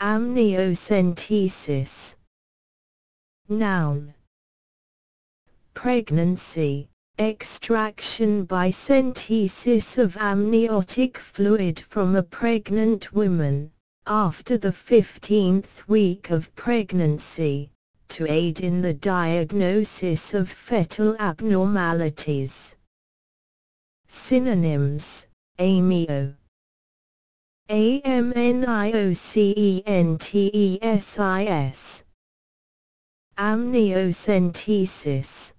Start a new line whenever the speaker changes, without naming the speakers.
Amniocentesis. Noun. Pregnancy, extraction by centesis of amniotic fluid from a pregnant woman, after the 15th week of pregnancy, to aid in the diagnosis of fetal abnormalities. Synonyms, amnio A-M-N-I-O-C-E-N-T-E-S-I-S Amniocentesis